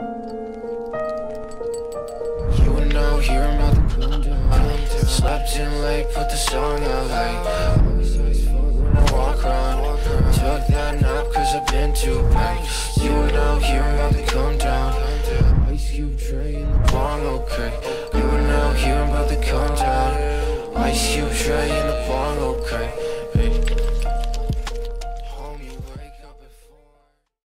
You would know here I'm about to come down. Slept in late, put the song out late. Always nice fuck when I walk around. Took that nap cause I've been too packed. You would know here I'm about to come down. Ice Cube tray in the bong, okay. You would know here I'm about to come down. Ice Cube tray in the bong, okay.